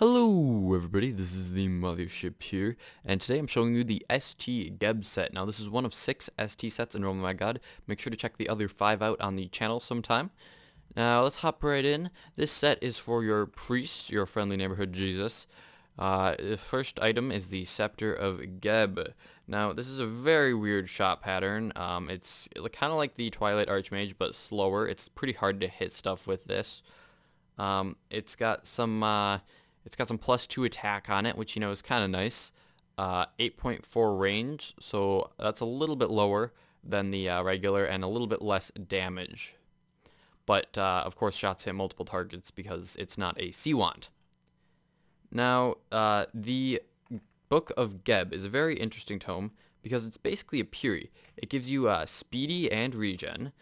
Hello everybody, this is the Mothership here, and today I'm showing you the ST Geb set. Now this is one of six ST sets in Oh My God. Make sure to check the other five out on the channel sometime. Now let's hop right in. This set is for your priest, your friendly neighborhood Jesus. Uh, the first item is the Scepter of Geb. Now this is a very weird shot pattern. Um, it's kind of like the Twilight Archmage but slower. It's pretty hard to hit stuff with this. Um, it's got some... Uh, it's got some plus 2 attack on it, which, you know, is kind of nice. Uh, 8.4 range, so that's a little bit lower than the uh, regular and a little bit less damage. But, uh, of course, shots hit multiple targets because it's not a sea wand. Now, uh, the Book of Geb is a very interesting tome because it's basically a Puri. It gives you uh, speedy and regen,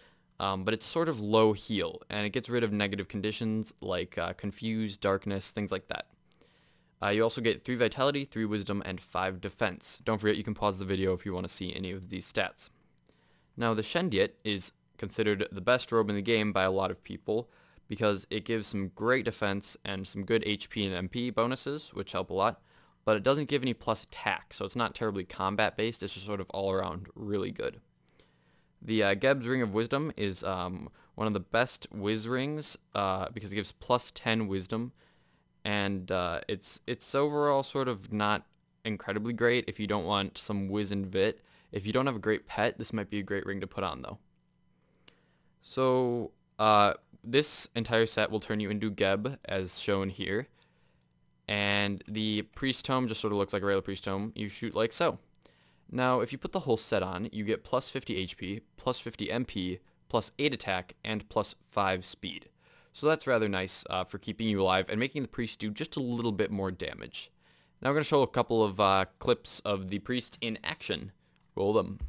um, but it's sort of low heal, and it gets rid of negative conditions like uh, darkness, things like that. Uh, you also get 3 vitality, 3 wisdom, and 5 defense. Don't forget you can pause the video if you want to see any of these stats. Now the Shendyt is considered the best robe in the game by a lot of people because it gives some great defense and some good HP and MP bonuses, which help a lot, but it doesn't give any plus attack, so it's not terribly combat based, it's just sort of all around really good. The uh, Geb's Ring of Wisdom is um, one of the best Wiz rings uh, because it gives plus 10 Wisdom, and uh, it's it's overall sort of not incredibly great if you don't want some Wiz and Vit. If you don't have a great pet, this might be a great ring to put on though. So uh, this entire set will turn you into Geb as shown here. And the Priest Tome just sort of looks like a regular Priest Tome. You shoot like so. Now, if you put the whole set on, you get plus 50 HP, plus 50 MP, plus 8 attack, and plus 5 speed. So that's rather nice uh, for keeping you alive and making the priest do just a little bit more damage. Now I'm going to show a couple of uh, clips of the priest in action. Roll them.